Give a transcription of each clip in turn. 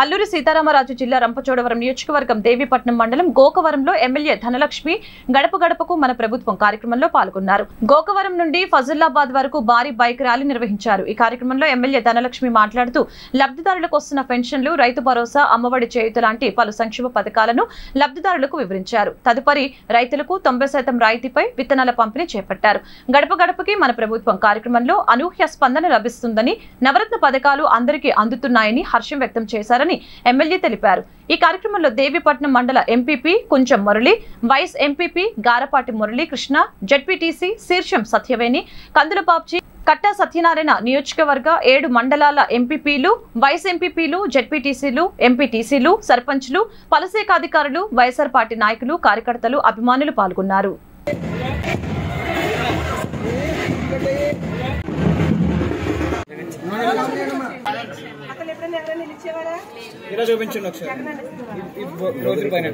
అల్లూరి సీతారామరాజు జిల్లా రంపచోడవరం నియోజకవర్గం దేవిపట్నం మండలం గోకవరంలో ఎమ్మెల్యే ధనలక్ష్మి గడప గడపకు మన ప్రభుత్వం కార్యక్రమంలో పాల్గొన్నారు. గోకవరం నుండి ఫజుల్లాబాద్ వరకు భారీ బైక్ ర్యాలీ నిర్వహించారు. ఈ కార్యక్రమంలో ఎమ్మెల్యే ధనలక్ష్మి మాట్లాడుతూ లబ్ధిదారులకు వస్తున్న పెన్షన్లు రైతు భరోసా అమ్మఒడి చేయుత లాంటి పలు సంక్షేమ పథకాలను లబ్ధిదారులకు వివరించారు. తదుపరి రైతులకు తొంభై శాతం రాయితీపై విత్తనాల పంపిణీ చేపట్టారు. గడప గడపకి మన ప్రభుత్వం కార్యక్రమంలో అనూహ్య స్పందన లభిస్తుందని నవరత్న పథకాలు అందరికీ అందుతున్నాయని హర్షం వ్యక్తం చేశారని ఎమ్మెల్యే తెలిపారు. ఈ కార్యక్రమంలో దేవీపట్నం మండల ఎంపీపీ కొంచెం Murali vice MPP Garapati Murali Krishna ZPTC శీర్షం Satyaveni కందులపాప్చి కట్టా సత్యనారాయణ నియోజకవర్గ ఏడు మండలాల ఎంపీపీలు వైస్ ఎంపీపీలు జడ్పీటీసీలు ఎంపీటీసీలు సర్పంచ్లు పలుశాఖ అధికారులు వైఎస్ఆర్ పార్టీ నాయకులు కార్యకర్తలు అభిమానులు పాల్గొన్నారు. ఇలా చూపించండి ఒకసారి. రోజుల పైన.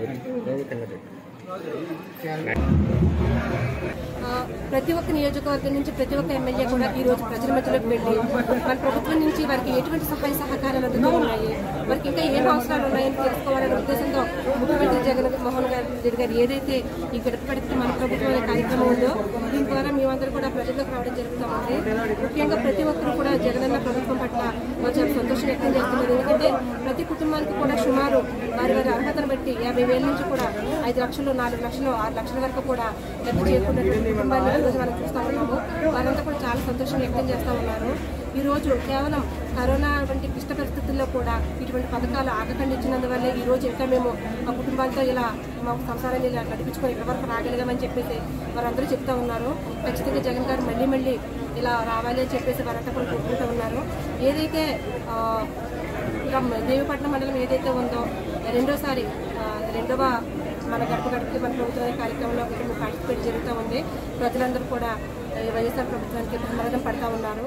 ప్రతి ఒక్క నియోజకవర్గం నుంచి ప్రతి ఒక్క ఎమ్మెల్యే కూడా ఈ రోజు ప్రజల మధ్యలోకి వెళ్ళి మన ప్రభుత్వం నుంచి వారికి ఎటువంటి సహాయ సహకారాలు అందుతూ ఉన్నాయి వారికి ఇంకా ఏం అవసరాలు ఉన్నాయని తెలుసుకోవాలనే ఉద్దేశంతో ముఖ్యమంత్రి జగన్ మోహన్ గారు రెడ్డి గారు ఏదైతే ఈ గడప గడపకి మన ప్రభుత్వం కార్యక్రమం ఉందో దీని ద్వారా మేమందరూ కూడా ప్రజల్లోకి రావడం జరుగుతూ ఉంది. ముఖ్యంగా ప్రతి ఒక్కరు కూడా జగనన్న వారు చాలా వ్యక్తం చేస్తున్నారు. ఎందుకంటే ప్రతి కుటుంబానికి కూడా సుమారు వారి వారి అర్హతను బట్టి యాభై వేల నుంచి కూడా ఐదు లక్షలు నాలుగు లక్షలు ఆరు లక్షల వరకు కూడా లబ్ధి చేరుకున్నటువంటి కుటుంబాన్ని ఈ మనం చూస్తూ ఉన్నాము. వారంతా కూడా చాలా సంతోషం వ్యక్తం చేస్తూ ఉన్నారు. ఈరోజు కేవలం కరోనా కూడా ఇటువంటి పథకాలు ఆగకుండా ఇచ్చినందువల్ల ఈ రోజు ఇంకా మేము మా కుటుంబాలతో ఇలా మా సంసారాన్ని ఇలా నడిపించుకొని ఇప్పటివరకు రాగలిగామని చెప్పేసి వారందరూ చెప్తా ఉన్నారు. ఖచ్చితంగా జగన్ గారు మళ్ళీ మళ్ళీ ఇలా రావాలి అని చెప్పేసి వారంతా కూడా కోరుకుంటూ ఉన్నారు. ఏదైతే ఇంకా దేవిపట్నం మండలం ఏదైతే ఉందో రెండోసారి రెండవ మన గడప గడపకి మన ప్రభుత్వ కార్యక్రమంలో పార్టిసిపేట్ జరుగుతూ ఉంది. ప్రజలందరూ కూడా వైఎస్ఆర్ ప్రభుత్వానికి బ్రహ్మరథం పడతా ఉన్నారు.